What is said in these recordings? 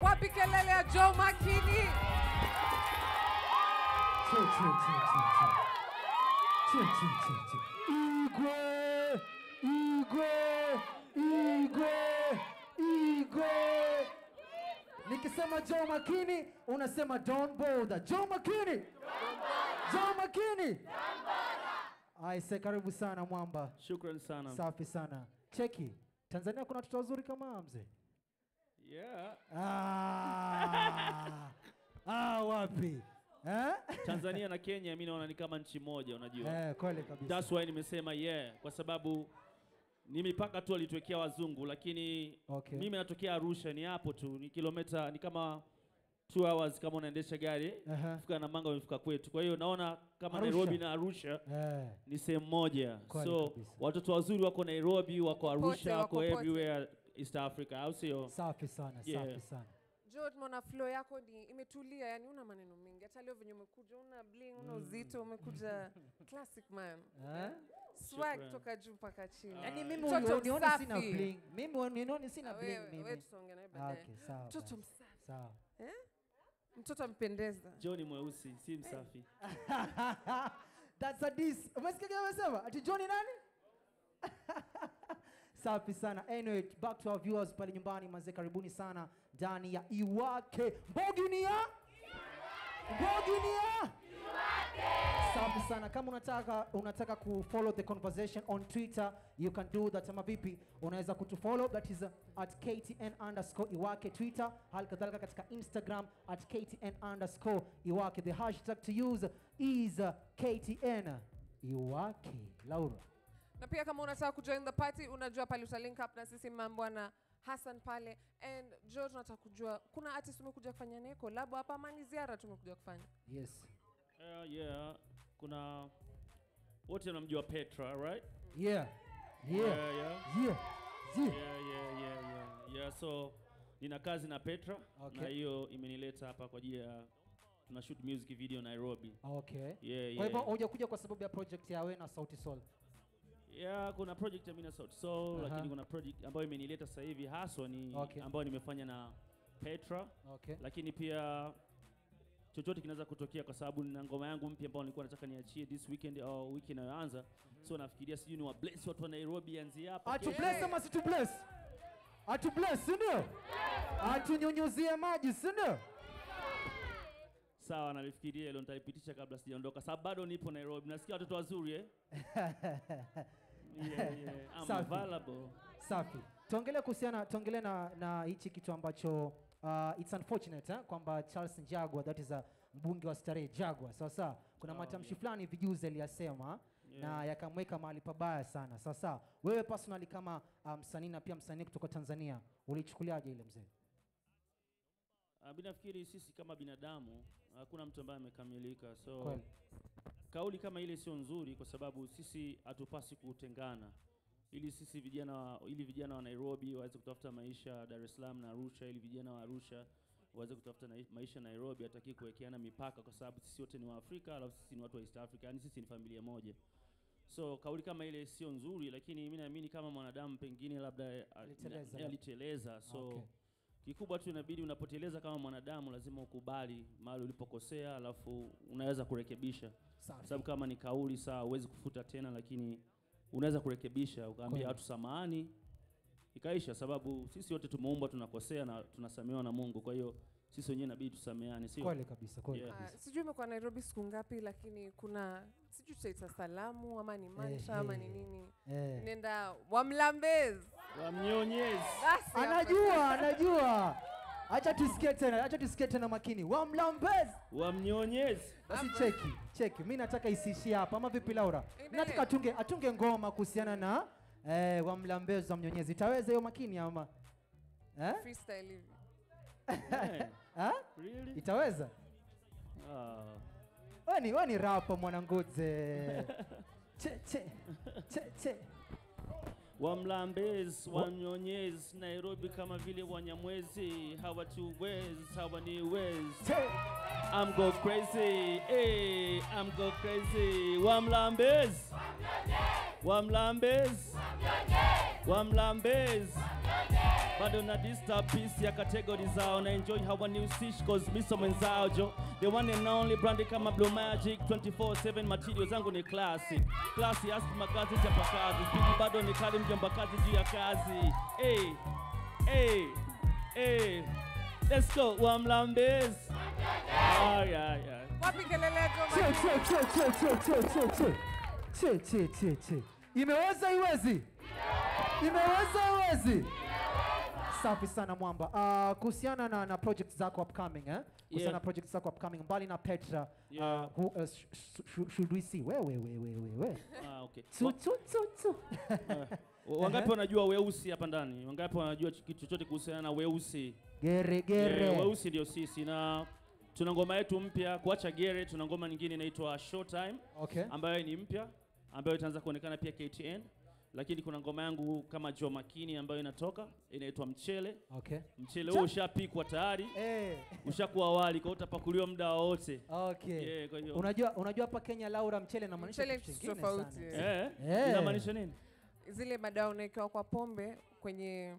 Wapi kelele ya Joe Makini? Che, che, che, che, che. Che, che, che, che. Igwe! Igwe! Igwe! Igwe! Nikisema Joe Makini unasema don't bother. Joe Makini! Joe Makini! Aise, karibu sana mwamba. Shukran sana. Safi sana. Cheki, Tanzania kuna watoto wazuri kama mzee. Yeah. Ah, ah, wapi eh? Tanzania na Kenya mimi naona ni kama nchi moja unajua. Eh, kweli kabisa. That's why nimesema yeah kwa sababu ni mipaka tu alituwekea wazungu lakini Okay. mimi natokea Arusha ni hapo tu ni kilomita ni kama 2 hours kama unaendesha gari uh -huh. fika na manga umefika kwetu. Kwa hiyo naona kama Arusha. Nairobi na Arusha Eh, ni sehemu moja. So kabisa. watoto wazuri wako Nairobi, wako Arusha, wako wako pote. everywhere East Africa, au sio? safi sana, Yeah. safi sana. Joe, tumeona flow yako ni imetulia, yani una maneno mengi. Hata leo venye umekuja una bling, una uzito, umekuja classic man. Eh? Swag toka kutoka juu mpaka chini. Yaani mimi Mtoto sina msafi. bling. Mimi unioni sina Ah, bling mimi. wewe mimi. naye baadaye. Okay, sawa. Mtoto msafi. Sawa. Mtoto ampendeza. John mweusi, si msafi. That's a diss. Umesikia kile amesema? Ati Johnny nani? Safi sana. Anyway, back to our viewers pale nyumbani, mazee karibuni sana ndani ya Iwake. Mboginia? Mboginia? Safi sana. Kama unataka unataka kufollow the conversation on Twitter, you can do that. Ama vipi? Unaweza kutufollow that is uh, at KTN underscore Iwake Twitter, hali kadhalika katika Instagram at KTN underscore Iwake. The hashtag to use is uh, KTN Iwake. Laura. Na pia kama unataka kujoin the party unajua pale uta link up na sisi mambwana Hassan pale and Joe tunataka kujua kuna artist umekuja kufanya neko labo hapa ama ni ziara tumekuja kufanya Yes. Uh, yeah, kuna wote namjua Petra, right? Yeah. Yeah. Yeah, yeah. Yeah. Yeah. Yeah, yeah, yeah, yeah. Yeah, so nina kazi na Petra Okay. na hiyo imenileta hapa kwa ajili ya tuna shoot music video Nairobi. Okay. Yeah, yeah. Kwa hivyo hujakuja kwa sababu ya project ya wewe na Sauti Sol. Yeah, kuna project ya Mina Soul Soul Aha. lakini kuna project ambayo imenileta sasa hivi haswa ni Okay. ambayo nimefanya na Petra Okay. lakini pia chochote kinaweza kutokea kwa sababu nina ngoma yangu mpya ambayo nilikuwa nataka niachie this weekend au wiki inayoanza so nafikiria siju ni wa bless watu wa Nairobi anzie hapa Atu bless ama situ bless? Atu bless, si ndio? Atunyunyuzie maji, si ndio? sawa nalifikiria hilo nitalipitisha kabla sijaondoka sababu bado nipo Nairobi nasikia watoto wazuri eh yeah, yeah. Safi. Safi. Tuongelee kuhusiana tuongelee na na hichi kitu ambacho uh, it's unfortunate eh, kwamba Charles Njagwa that is a mbunge wa starehe Jagwa. Sawa sawa. Kuna Oh, matamshi yeah. fulani vijuzi aliyasema Yeah. na yakamweka mahali pabaya sana. Sasa sawa. Wewe personally kama msanii um, na pia msanii kutoka Tanzania ulichukuliaje ile mzee? Uh, binafikiri sisi kama binadamu hakuna mtu ambaye amekamilika so Kweli. Kauli kama ile sio nzuri kwa sababu sisi hatupasi kutengana ili sisi vijana ili vijana wa Nairobi waweze kutafuta maisha Dar es Salaam na Arusha ili vijana wa Arusha waweze kutafuta na, maisha Nairobi hataki kuwekeana mipaka kwa sababu sisi wote ni Waafrika, alafu sisi ni watu wa East Africa yani sisi ni familia moja so kauli kama ile sio nzuri lakini mimi naamini kama mwanadamu pengine labda Aliteleza. aliteleza so Okay. Kikubwa tu inabidi unapoteleza kama mwanadamu lazima ukubali mahali ulipokosea alafu unaweza kurekebisha. Sababu kama ni kauli saa huwezi kufuta tena lakini unaweza kurekebisha ukaambia watu samahani. Ikaisha sababu sisi wote tumeumbwa tunakosea na tunasamehewa na mungu. Kwa hiyo sisi wenyewe inabidi tusameane sio Kweli kabisa, kweli Yeah. Ah, kabisa. sijui umekuwa Nairobi siku ngapi lakini kuna sijui tutaita salamu ama ni mansha ama ni nini hey. nenda wamlambezi wamnyonyezi Basi hapo Anajua, anajua. Acha tusikie tena, acha tusikie tena makini. Wamlambezi. wamnyonyezi Basi cheki, cheki. Mimi nataka isiishie hapa ama vipi Laura? Nataka atunge atunge ngoma kuhusiana na eh, wamlambezi wa mnyonyezi. Itaweza hiyo makini ama? Eh? freestyle hivi Eh? really? Itaweza? oh. wani, ni wewe ni rapper mwananguze. che che che che. Wamlambezi, wanyonyezi, Nairobi kama vile wanyamwezi, hawatuwezi, hawaniwezi. che. I'm go crazy, hey, I'm go crazy. Wamlambezi, wamlambezi, wamlambezi, bado na disturb peace ya category zao na enjoy hawa new sish cause miso mwenzao jo the one and only brandi kama blue magic 24/7 material zangu ni classic. Classy ask makazi chapa kazi spidi bado ni kali mjomba kazi juu ya kazi. Hey hey hey. Let's go wamlambez oh yeah yeah Wapi kelele Che, che, che, che. Imeweza iwezi? Imeweza iwezi? Safi sana mwamba. Uh, kuhusiana na, na project zako upcoming eh? Kuhusiana Yeah. na project zako upcoming mbali na Petra Yeah. uh, who uh, sh sh should we see? Wewe wewe wewe wewe. ah okay Tu tu tu tu. Wa- wangapi wanajua weusi hapa ndani wangapi wanajua kitu chochote kuhusiana na weusi Gere gere. Yeah, weusi ndio sisi na tuna ngoma yetu mpya kuacha gere tuna ngoma nyingine inaitwa showtime Okay. ambayo ni mpya ambayo itaanza kuonekana pia KTN lakini kuna ngoma yangu kama Jo Makini ambayo inatoka inaitwa mchele Okay. mchele huo ushapikwa tayari Eh. ushakuwa wali kwa utapakuliwa muda wote. Okay. yeah, kwa hiyo Unajua unajua hapa Kenya Laura mchele na maanisha kitu kingine tofauti, sana. eh Eh. inamaanisha nini Zile madawa unawekewa kwa pombe kwenye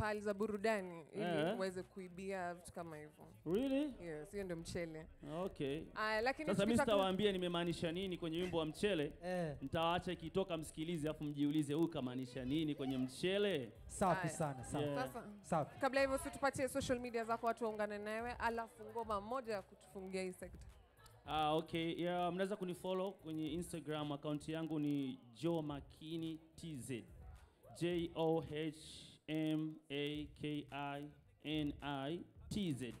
pali za burudani ili yeah. uweze kuibia vitu kama hivyo. really Yes, hiyo ndio mchele. okay Uh, lakini sasa mimi sitawaambia nimemaanisha nini kwenye wimbo wa mchele Eh. nitawaacha ikitoka msikilize afu mjiulize huyu kamaanisha nini kwenye mchele Safi sana, safi. Yeah. Sasa Safi. kabla hivyo situpatie social media zako watu waungane nawe, alafu ngoma moja ya kutufungia hii sekta. Ah, okay. Yeah, mnaweza kunifollow kwenye Instagram account yangu ni Joe Makini TZ. J O H M A K I N I T Z.